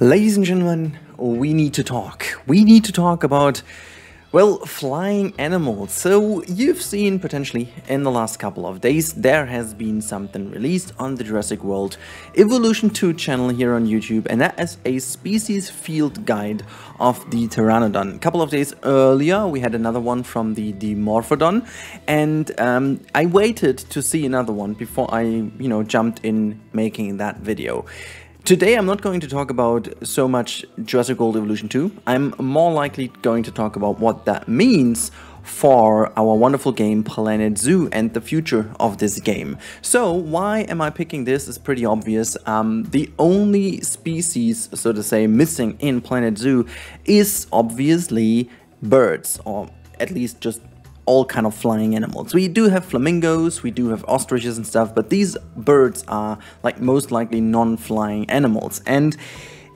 Ladies and gentlemen, we need to talk. We need to talk about, well, flying animals. So, you've seen potentially in the last couple of days, there has been something released on the Jurassic World Evolution 2 channel here on YouTube, and that is a species field guide of the Pteranodon. A couple of days earlier, we had another one from the Dimorphodon, and um, I waited to see another one before I, you know, jumped in making that video. Today I'm not going to talk about so much Jurassic World Evolution 2. I'm more likely going to talk about what that means for our wonderful game Planet Zoo and the future of this game. So why am I picking this is pretty obvious. Um, the only species, so to say, missing in Planet Zoo is obviously birds or at least just all kind of flying animals. We do have flamingos, we do have ostriches and stuff, but these birds are like most likely non-flying animals. And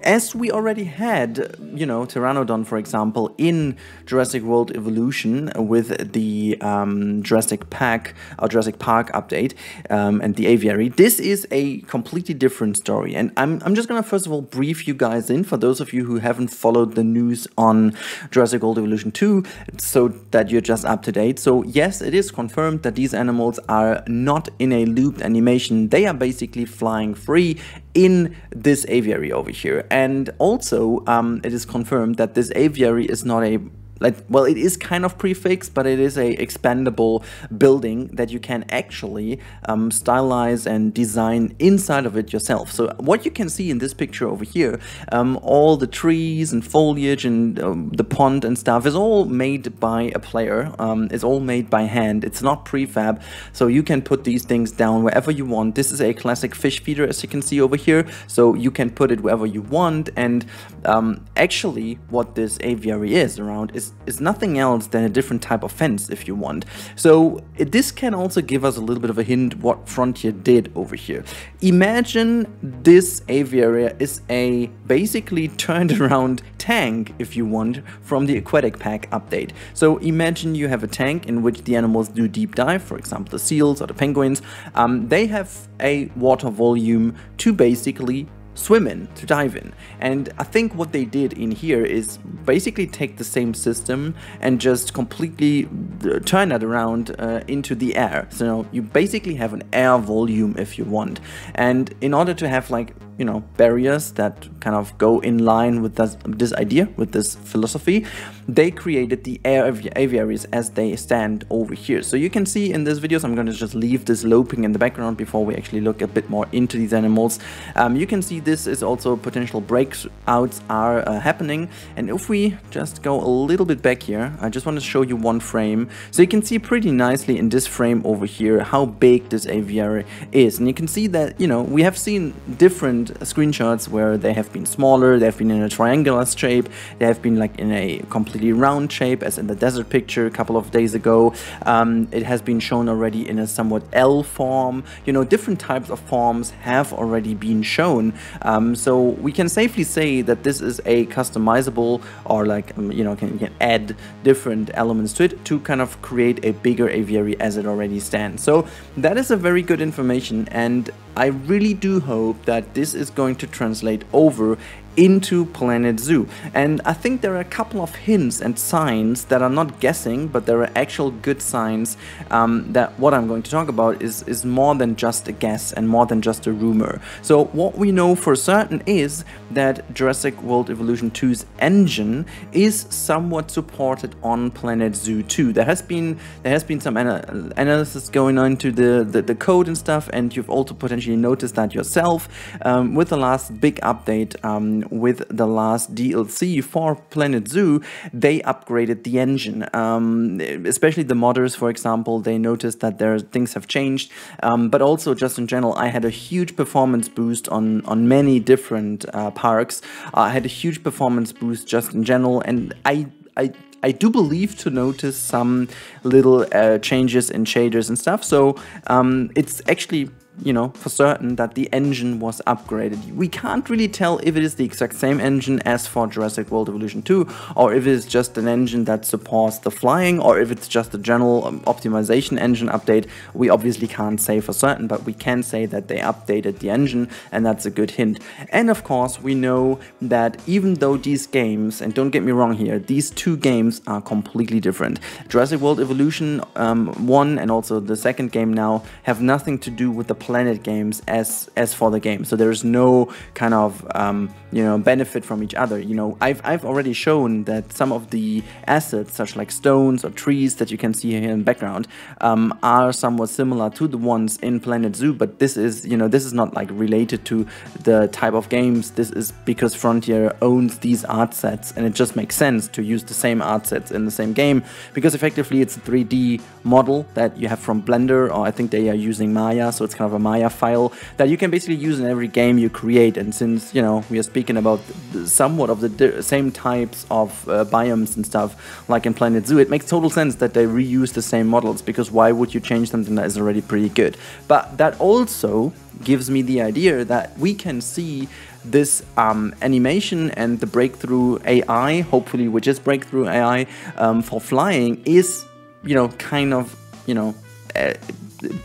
as we already had, you know, Pteranodon, for example, in Jurassic World Evolution with the um, Jurassic Park or Jurassic Park update um, and the aviary, this is a completely different story. And I'm, I'm just gonna first of all brief you guys in for those of you who haven't followed the news on Jurassic World Evolution 2 so that you're just up to date. So yes, it is confirmed that these animals are not in a looped animation. They are basically flying free in this aviary over here. And also, um, it is confirmed that this aviary is not a like well it is kind of prefixed but it is a expandable building that you can actually um, stylize and design inside of it yourself. So what you can see in this picture over here um, all the trees and foliage and um, the pond and stuff is all made by a player um, it's all made by hand. It's not prefab. So you can put these things down wherever you want. This is a classic fish feeder as you can see over here. So you can put it wherever you want. And um, actually what this aviary is around is is, nothing else than a different type of fence if you want. So this can also give us a little bit of a hint what Frontier did over here. Imagine this aviary is a basically turned around tank if you want from the aquatic pack update. So imagine you have a tank in which the animals do deep dive, for example the seals or the penguins. Um, they have a water volume to basically swim in, to dive in. And I think what they did in here is basically take the same system and just completely uh, turn that around uh, into the air. So you basically have an air volume if you want. And in order to have like you know barriers that kind of go in line with this, this idea with this philosophy they created the air aviaries as they stand over here. So you can see in this videos i'm going to just leave this loping in the background before we actually look a bit more into these animals. Um, you can see this is also potential breakouts are uh, happening. And if we just go a little bit back here i just want to show you one frame. So you can see pretty nicely in this frame over here how big this aviary is. And you can see that you know we have seen different screenshots where they have been smaller, they have been in a triangular shape, they have been like in a completely round shape as in the desert picture a couple of days ago. Um, it has been shown already in a somewhat L form. You know, different types of forms have already been shown. Um, so we can safely say that this is a customizable or like, um, you know, can, can add different elements to it to kind of create a bigger aviary as it already stands. So that is a very good information and I really do hope that this is going to translate over into Planet Zoo. And I think there are a couple of hints and signs that are not guessing, but there are actual good signs um, that what I'm going to talk about is, is more than just a guess and more than just a rumor. So what we know for certain is that Jurassic World Evolution 2's engine is somewhat supported on Planet Zoo 2. There has been there has been some ana analysis going on to the, the, the, code and stuff, and you've also potentially noticed that yourself um, with the last big update um, with the last DLC for Planet Zoo, they upgraded the engine. Um, especially the modders, for example, they noticed that their things have changed. Um, but also, just in general, I had a huge performance boost on on many different uh, parks. I had a huge performance boost just in general, and I I I do believe to notice some little uh, changes in shaders and stuff. So um, it's actually you know, for certain that the engine was upgraded. We can't really tell if it is the exact same engine as for Jurassic World Evolution 2, or if it is just an engine that supports the flying, or if it's just a general um, optimization engine update. We obviously can't say for certain, but we can say that they updated the engine, and that's a good hint. And of course, we know that even though these games, and don't get me wrong here, these two games are completely different. Jurassic World Evolution um, 1 and also the second game now have nothing to do with the Planet games as as for the game. So there's no kind of um, you know benefit from each other. You know, I've I've already shown that some of the assets, such like stones or trees that you can see here in the background, um, are somewhat similar to the ones in Planet Zoo. But this is you know this is not like related to the type of games. This is because Frontier owns these art sets, and it just makes sense to use the same art sets in the same game because effectively it's a 3D model that you have from Blender, or I think they are using Maya, so it's kind of a Maya file that you can basically use in every game you create. And since, you know, we are speaking about somewhat of the same types of uh, biomes and stuff, like in Planet Zoo, it makes total sense that they reuse the same models because why would you change something that is already pretty good? But that also gives me the idea that we can see this um, animation and the breakthrough AI, hopefully, which is breakthrough AI um, for flying, is you know kind of you know uh,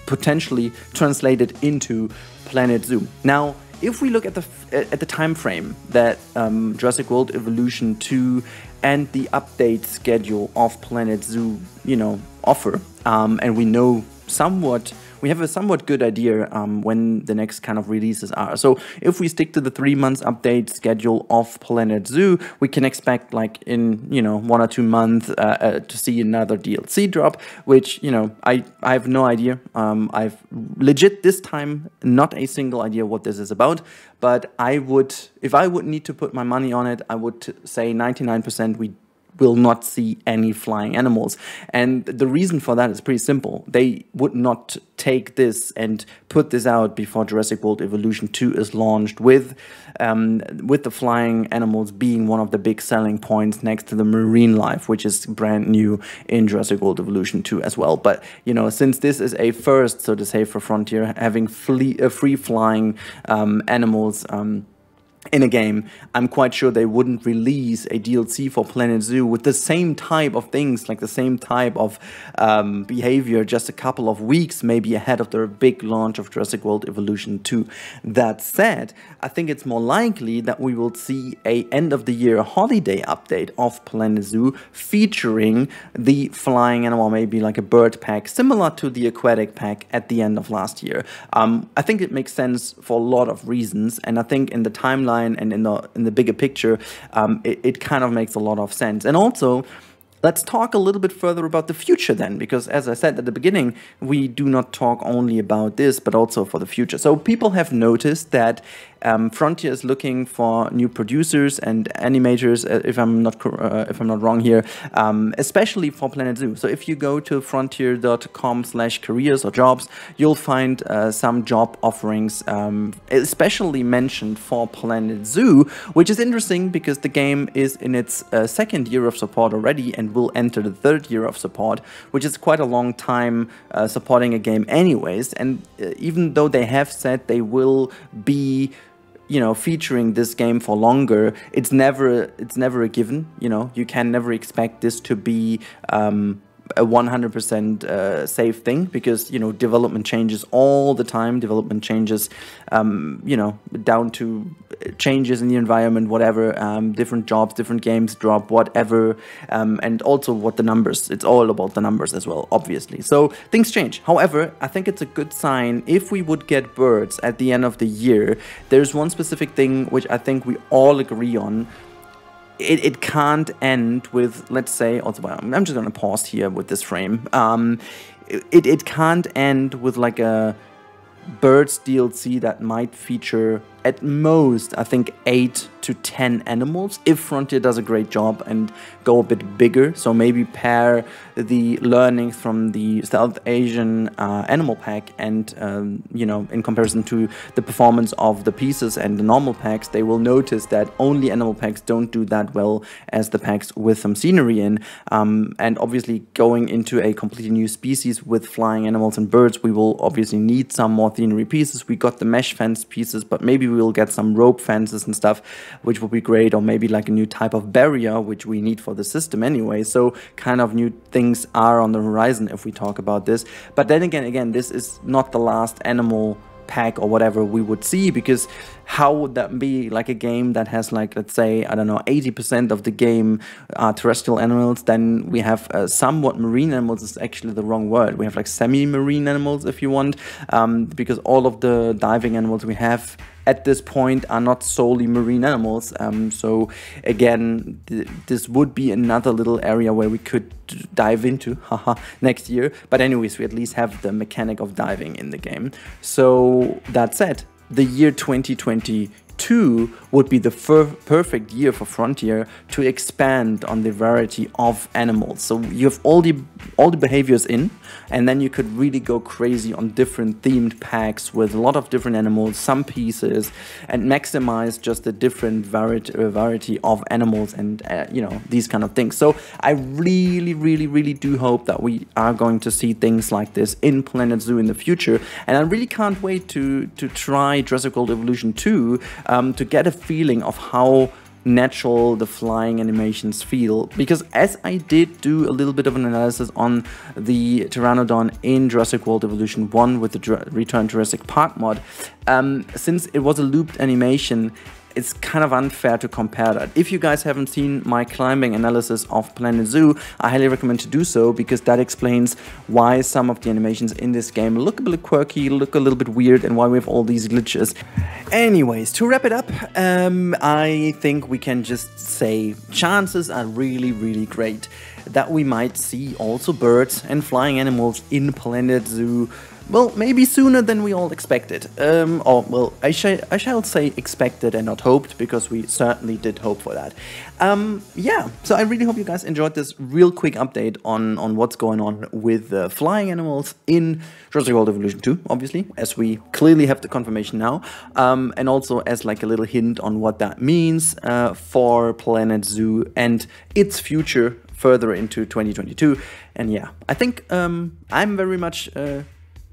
potentially translated into Planet Zoo. Now, if we look at the at the time frame that um, Jurassic World Evolution 2 and the update schedule of Planet Zoo, you know, offer, um, and we know somewhat we have a somewhat good idea um, when the next kind of releases are. So if we stick to the three months update schedule of Planet Zoo, we can expect like in you know one or two months uh, uh, to see another DLC drop. Which you know I I have no idea. Um, I've legit this time not a single idea what this is about. But I would if I would need to put my money on it, I would say 99% we will not see any flying animals. And the reason for that is pretty simple. They would not take this and put this out before Jurassic World Evolution 2 is launched with um, with the flying animals being one of the big selling points next to the marine life, which is brand new in Jurassic World Evolution 2 as well. But, you know, since this is a first, so to say, for Frontier, having flee, uh, free flying um, animals um, in a game, I'm quite sure they wouldn't release a DLC for Planet Zoo with the same type of things, like the same type of um, behavior, just a couple of weeks maybe ahead of their big launch of Jurassic World Evolution 2. That said, I think it's more likely that we will see a end of the year holiday update of Planet Zoo featuring the flying animal, maybe like a bird pack, similar to the aquatic pack at the end of last year. Um, I think it makes sense for a lot of reasons, and I think in the timeline and in the in the bigger picture, um, it, it kind of makes a lot of sense. And also, Let's talk a little bit further about the future then, because as I said at the beginning, we do not talk only about this, but also for the future. So people have noticed that um, Frontier is looking for new producers and animators, uh, if I'm not uh, if I'm not wrong here, um, especially for Planet Zoo. So if you go to frontier.com/careers or jobs, you'll find uh, some job offerings, um, especially mentioned for Planet Zoo, which is interesting because the game is in its uh, second year of support already and will enter the third year of support, which is quite a long time uh, supporting a game, anyways. And uh, even though they have said they will be you know featuring this game for longer it's never it's never a given you know? You can never expect this to be um, a 100% uh, safe thing because you know development changes all the time. Development changes um, you know down to changes in the environment whatever um, different jobs different games drop whatever um, and also what the numbers it's all about the numbers as well obviously. So things change. However I think it's a good sign if we would get birds at the end of the year there's one specific thing which I think we all agree on it, it can't end with, let's say, also, I'm just going to pause here with this frame. Um, it, it can't end with like a Birds DLC that might feature at most, I think, 8 to 10 animals if Frontier does a great job and go a bit bigger. So maybe pair the learning from the South Asian uh, animal pack and, um, you know, in comparison to the performance of the pieces and the normal packs, they will notice that only animal packs don't do that well as the packs with some scenery in. Um, and obviously, going into a completely new species with flying animals and birds, we will obviously need some more scenery pieces. We got the mesh fence pieces, but maybe we will get some rope fences and stuff which will be great, or maybe like a new type of barrier, which we need for the system anyway. So kind of new things are on the horizon if we talk about this. But then again, again, this is not the last animal pack or whatever we would see because how would that be like a game that has like let's say i don't know 80% of the game are terrestrial animals then we have uh, somewhat marine animals is actually the wrong word we have like semi-marine animals if you want um, because all of the diving animals we have at this point are not solely marine animals. Um, so again, th this would be another little area where we could dive into haha next year. But anyways, we at least have the mechanic of diving in the game. So that said, the year 2020 two would be the perfect year for Frontier to expand on the variety of animals. So you have all the all the behaviors in, and then you could really go crazy on different themed packs with a lot of different animals, some pieces, and maximize just the different variety, uh, variety of animals and uh, you know these kind of things. So I really, really, really do hope that we are going to see things like this in Planet Zoo in the future, and I really can't wait to to try Jurassic World Evolution 2 um, to get a feeling of how natural the flying animations feel. Because as I did do a little bit of an analysis on the Pteranodon in Jurassic World Evolution 1 with the Return Jurassic Park mod, um, since it was a looped animation, it's kind of unfair to compare that. If you guys haven't seen my climbing analysis of Planet Zoo, I highly recommend to do so because that explains why some of the animations in this game look a bit quirky, look a little bit weird, and why we have all these glitches. Anyways, to wrap it up, um, I think we can just say chances are really, really great that we might see also birds and flying animals in Planet Zoo well, maybe sooner than we all expected. Um, or, well, I, sh I shall say expected and not hoped, because we certainly did hope for that. Um, yeah, so I really hope you guys enjoyed this real quick update on, on what's going on with uh, flying animals in Jurassic World Evolution 2, obviously, as we clearly have the confirmation now, um, and also as like a little hint on what that means uh, for Planet Zoo and its future further into 2022. And yeah, I think um, I'm very much... Uh,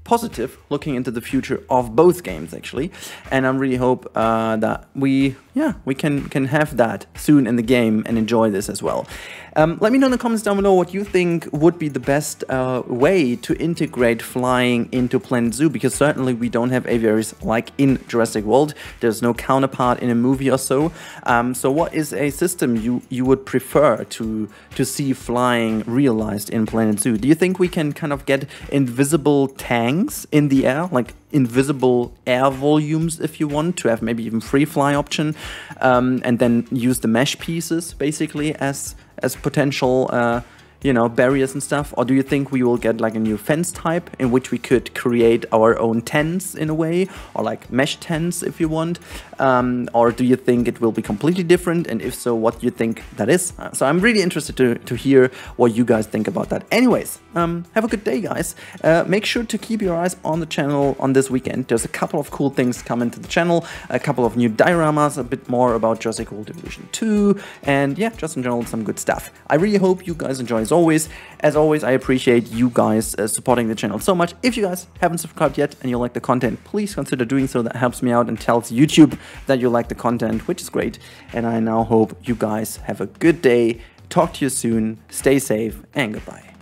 positive looking into the future of both games actually. And I really hope uh, that we yeah. We can can have that soon in the game and enjoy this as well. Um, let me know in the comments down below what you think would be the best uh, way to integrate flying into Planet Zoo because certainly we don't have aviaries like in Jurassic World. There's no counterpart in a movie or so. Um, so what is a system you you would prefer to to see flying realized in Planet Zoo? Do you think we can kind of get invisible tanks in the air, like invisible air volumes if you want to have maybe even free fly option, um, and then use the mesh pieces basically as as potential uh, you know, barriers and stuff? Or do you think we will get like a new fence type in which we could create our own tents in a way, or like mesh tents if you want? Um, or do you think it will be completely different? And if so, what do you think that is? Uh, so I'm really interested to, to hear what you guys think about that. Anyways, um, have a good day, guys. Uh, make sure to keep your eyes on the channel on this weekend. There's a couple of cool things coming to the channel, a couple of new dioramas, a bit more about Jurassic World Evolution 2, and yeah, just in general, some good stuff. I really hope you guys enjoy as always. As always, I appreciate you guys uh, supporting the channel so much. If you guys haven't subscribed yet and you like the content, please consider doing so. That helps me out and tells YouTube that you like the content, which is great. And I now hope you guys have a good day. Talk to you soon. Stay safe and goodbye.